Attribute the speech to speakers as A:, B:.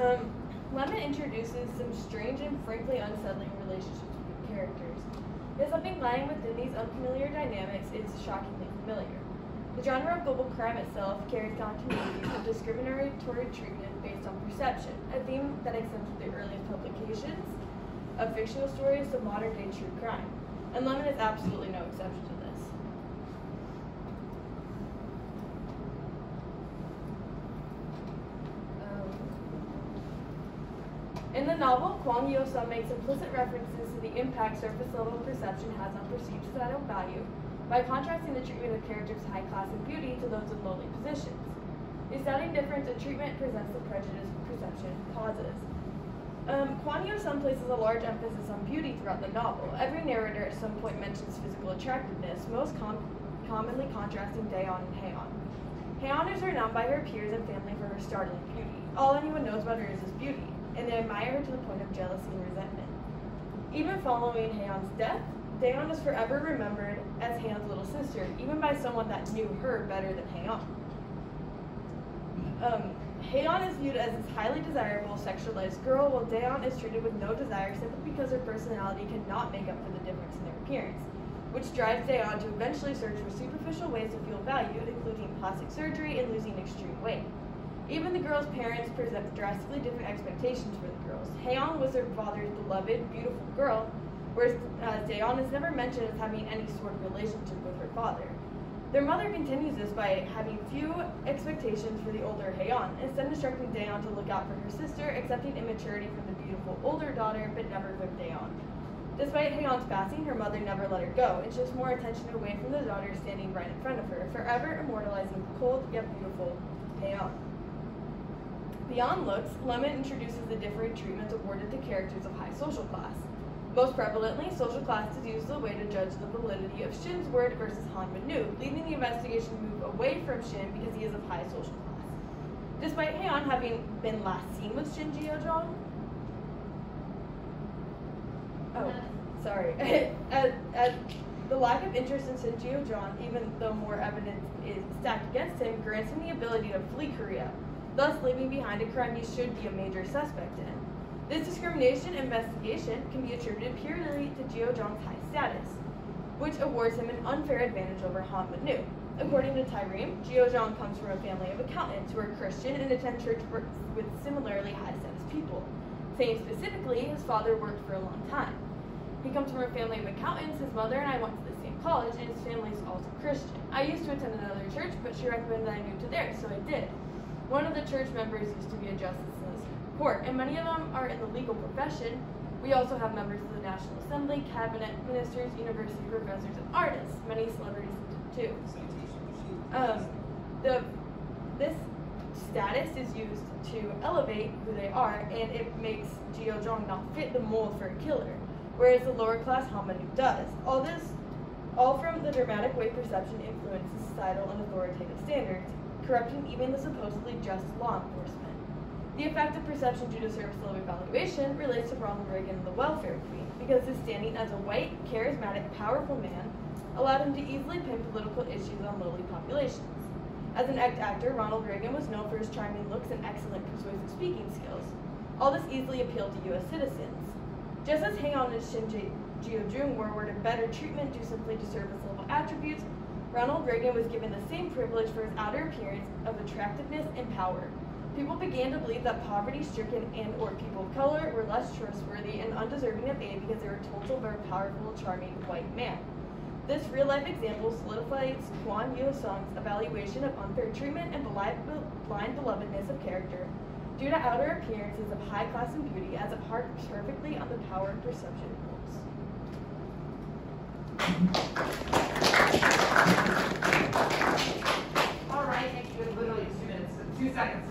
A: Um, Lemon introduces some strange and frankly unsettling relationships between characters. Yet something lying within these unfamiliar dynamics is shockingly familiar. The genre of global crime itself carries continuity of discriminatory treatment based on perception, a theme that extends from the earliest publications of fictional stories to modern day true crime. And Lemon is absolutely no exception to this. Um, in the novel, Kwang Yo-sung makes implicit references to the impact surface level perception has on perceived societal value by contrasting the treatment of characters high class and beauty to those in lowly positions. The astounding difference in treatment presents the prejudice perception causes. Um, Kwang Yo-sung places a large emphasis on beauty throughout the novel. Every narrator at some point mentions physical attractiveness, most com commonly contrasting Daeon and Haeon. Haeon is renowned by her peers and family for her startling beauty. All anyone knows about her is this beauty, and they admire her to the point of jealousy and resentment. Even following Haeon's death, Daeon is forever remembered as Haeon's little sister, even by someone that knew her better than Haeon. Um, is viewed as this highly desirable, sexualized girl, while Daeon is treated with no desire simply because her personality cannot make up for the difference in their appearance, which drives Daeon to eventually search for superficial ways to feel valued, including plastic surgery and losing extreme weight. Even the girl's parents present drastically different expectations for the girls. Haeon was her father's beloved, beautiful girl, whereas uh, is never mentioned as having any sort of relationship with her father. Their mother continues this by having few expectations for the older Haeon, instead instructing Daeon to look out for her sister, accepting immaturity from the beautiful older daughter, but never from Daeon. Despite Haeon's passing, her mother never let her go, and shifts more attention away from the daughter standing right in front of her, forever immortalizing the cold yet beautiful Haeon. Beyond looks, Lemon introduces the different treatments awarded to characters of high social class. Most prevalently, social class is used as a way to judge the validity of Shin's word versus Han Manu, leading the investigation to move away from Shin because he is of high social class. Despite Haeon having been last seen with Shin Jong. Oh, sorry. at, at the lack of interest in Shin Jong, even though more evidence is stacked against him, grants him the ability to flee Korea, thus leaving behind a crime you should be a major suspect in. This discrimination investigation can be attributed purely to Jeo Jong's high status, which awards him an unfair advantage over Han Nu. According to Taerim, Jeo Jong comes from a family of accountants who are Christian and attend church with similarly high status people. Saying specifically, his father worked for a long time. He comes from a family of accountants, his mother and I went to the same college, and his family is also Christian. I used to attend another church, but she recommended I move to theirs, so I did. One of the church members used to be a justice in this court, and many of them are in the legal profession. We also have members of the National Assembly, cabinet ministers, university professors, and artists. Many celebrities too. Um, the this status is used to elevate who they are, and it makes Jeo Jong not fit the mold for a killer, whereas the lower class Han Nu does. All this, all from the dramatic way perception influences societal and authoritative standards, corrupting even the supposedly just law enforcement. The effect of perception due to service level evaluation relates to Ronald Reagan and the welfare queen, because his standing as a white, charismatic, powerful man allowed him to easily pin political issues on lowly populations. As an act actor, Ronald Reagan was known for his charming looks and excellent persuasive speaking skills. All this easily appealed to U.S. citizens. Just as Haeon and Shin Jung were awarded better treatment due simply to service level attributes, Ronald Reagan was given the same privilege for his outer appearance of attractiveness and power. People began to believe that poverty-stricken and or people of color were less trustworthy and undeserving of aid because they were told to a very powerful, charming white man. This real-life example solidifies Kwang Yo-sung's evaluation of unfair treatment and blind belovedness of character due to outer appearances of high class and beauty as it harks perfectly on the power and perception rules.
B: Seconds.